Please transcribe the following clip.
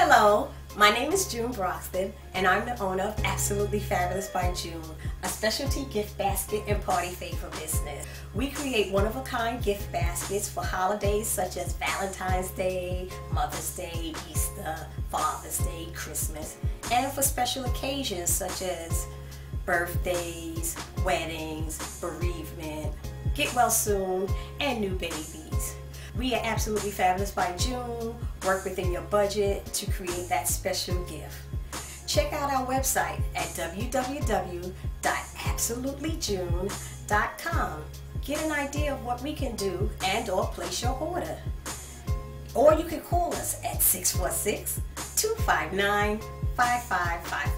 Hello, my name is June Broxton, and I'm the owner of Absolutely Fabulous by June, a specialty gift basket and party favor business. We create one-of-a-kind gift baskets for holidays such as Valentine's Day, Mother's Day, Easter, Father's Day, Christmas, and for special occasions such as birthdays, weddings, bereavement, get well soon, and new babies. We are absolutely fabulous by June. Work within your budget to create that special gift. Check out our website at www.absolutelyjune.com. Get an idea of what we can do and or place your order. Or you can call us at 646 259 5555.